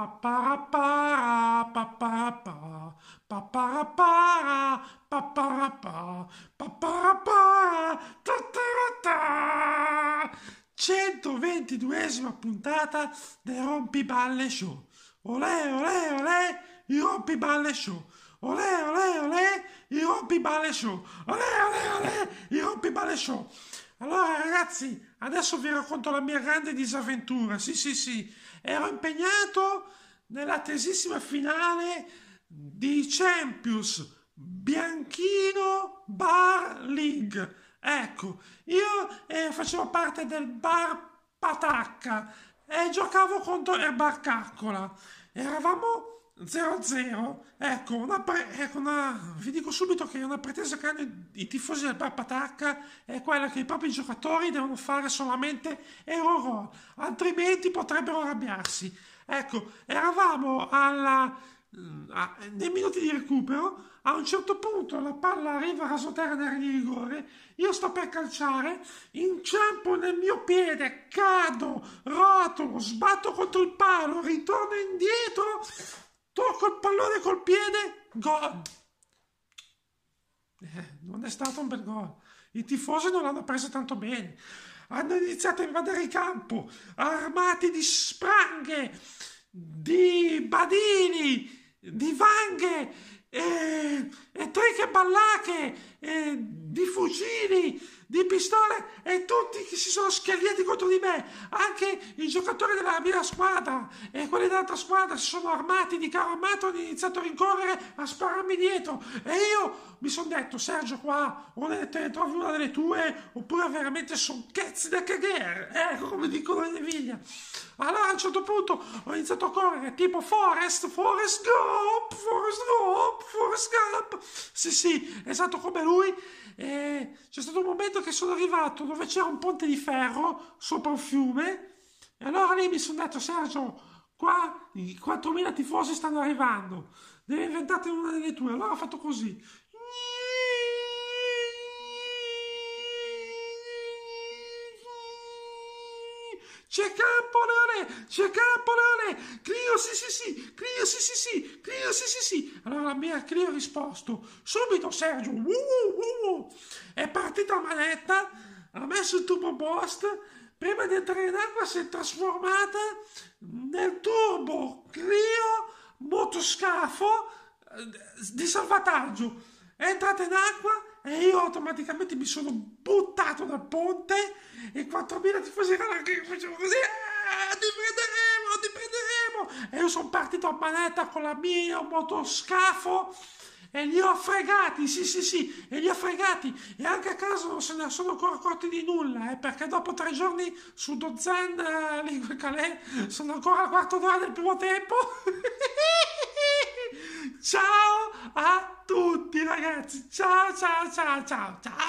Paparapara, paparapa, paparapara, paparapa, paparapara, tatarata. 122esima puntata del Rompiballe Show. Olè, olè, olè, il Rompiballe Show. Olè, olè, olè, il Rompiballe Show. Olè, olè, olè, il Rompiballe Show. Allora ragazzi, adesso vi racconto la mia grande disavventura. Sì, sì, sì, ero impegnato nell'attesissima finale di Champions Bianchino Bar League. Ecco, io eh, facevo parte del bar Patacca e giocavo contro il bar Caccola. Eravamo 0-0, ecco, una pre- ecco una, vi dico subito che una pretesa che hanno i tifosi del Bar Patacca è quella che i propri giocatori devono fare solamente Euroroll, altrimenti potrebbero arrabbiarsi. Ecco, eravamo alla, a, nei minuti di recupero, a un certo punto la palla arriva a rasoterra di rigore, io sto per calciare, inciampo nel mio piede, cado, rotolo, sbatto contro il palo, ritorno indietro, tocco il pallone col piede, gol. Eh, non è stato un bel gol. I tifosi non l'hanno preso tanto bene. Hanno iniziato a invadere il campo, armati di spranghe, di badini, di vanghe, e, e triche ballache, e di fucili, di pistole e tutti che si sono schierati contro di me, anche i giocatori della mia squadra e quelli dell'altra squadra si sono armati di carro armato e hanno iniziato a rincorrere, a spararmi dietro e io mi sono detto Sergio qua o te ne trovi una delle tue oppure veramente sono cazzi da cagare, ecco come dicono le Viglia. Allora a un certo punto ho iniziato a correre tipo Forest, Forest Gump, Forest Gump, Forest Gump. Sì, sì, esatto come lui. E c'è stato un momento che sono arrivato dove c'era un ponte di ferro sopra un fiume. E allora lì mi sono detto, Sergio, qua i 4.000 tifosi stanno arrivando. Devi inventarti una delle tue. Allora ho fatto così. C'è campo, Leone! C'è campo, Leone! Clio, sì, sì, sì! Clio, sì, sì, sì! Clio, sì, sì, sì! Allora la mia Clio ha risposto. Subito, Sergio! Uh, uh, uh. È partita la manetta, ha messo il turbo boost, prima di entrare in acqua si è trasformata nel turbo Clio motoscafo eh, di salvataggio. È entrata in acqua e io automaticamente mi sono buttato dal ponte e 4.000 tifosi che facevo così ah, ti prenderemo, ti prenderemo e io sono partito a manetta con la mia motoscafo e li ho fregati, sì sì sì, e li ho fregati e anche a caso non se ne sono ancora accorti di nulla, eh, perché dopo tre giorni su Dozan, eh, quel calè, sono ancora al quarto d'ora del primo tempo. Ciao a tutti ragazzi, ciao ciao ciao ciao ciao.